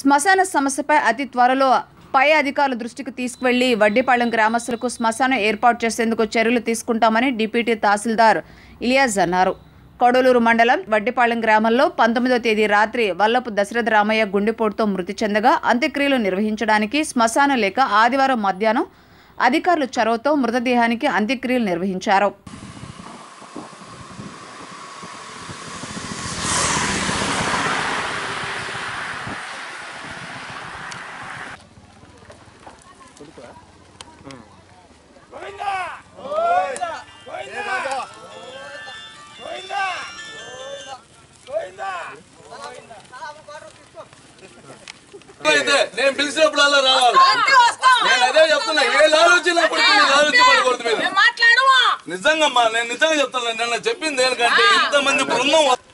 శ్మశాన సమస్యపై అతి త్వరలో పై అధికారుల దృష్టికి తీసుకువెళ్ళి వడ్డీపాళెం గ్రామస్తులకు శ్మశానం ఏర్పాటు చేసేందుకు చర్యలు తీసుకుంటామని డిప్యూటీ తహసీల్దార్ ఇలియాజ్ అన్నారు. కొడలూరు మండలం వడ్డిపాళెం గ్రామంలో పంతొమ్మిదో తేదీ రాత్రి వల్లపు దశరథ రామయ్య గుండెపోటుతో మృతి చెందగా అంత్యక్రియలు నిర్వహించడానికి శ్మశానం లేక ఆదివారం మధ్యాహ్నం అధికారులు చొరవతో మృతదేహానికి అంత్యక్రియలు నిర్వహించారు. అయితే నేను పిలిచినప్పుడల్లా రావాలి. నేను అదే చెప్తున్నా ఏ ఆలోచనప్పుడు మీరు. ఆలోచించకూడదు మీరు నిజంగా నేను నిజంగా చెప్తాను నిన్న చెప్పింది ఏంటంటే ఇంతమంది బృందం వస్తుంది.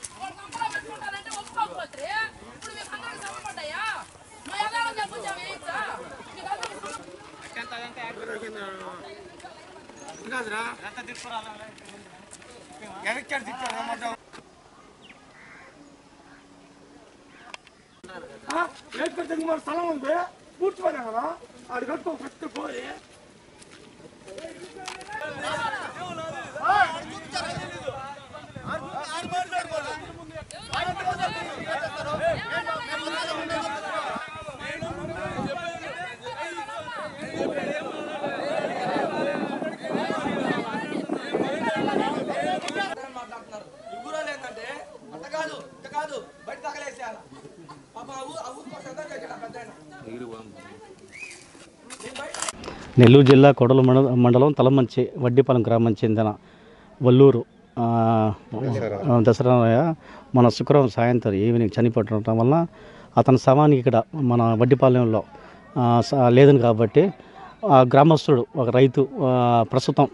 ఏర్పడితే మన స్థలం ఉంది? పూడ్చిపోయినా కదా ఆడు కట్టుకో ఫస్ట్ పోయి. నెల్లూరు జిల్లా కొడల మండ- మండలం తలమంచి వడ్డిపాలెం గ్రామం చెందిన వల్లూరు దసరామయ్య మన శుక్రవారం సాయంత్రం ఈవినింగ్ చనిపోవటం వల్ల అతని శవానికి ఇక్కడ మన వడ్డిపాలెంలో లేదని కాబట్టి ఆ గ్రామస్తుడు ఒక రైతు ప్రస్తుతం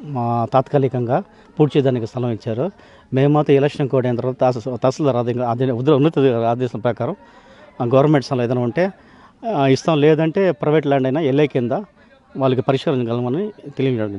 తాత్కాలికంగా పూర్తి చేయడానికి స్థలం ఇచ్చారు. మేము మాత్రం ఎలక్షన్ కోడ్ అయిన తర్వాత తహసీ- తహసీల్దార్ ఆదేశం ఉన్నత ఆదేశం ప్రకారం గవర్నమెంట్ స్థలం ఏదైనా ఉంటే ఇస్తాం. లేదంటే ప్రైవేట్ ల్యాండ్ అయినా ఎల్ఐ కింద వాళ్ళకి పరిష్కరించగలమని తెలియజేయడం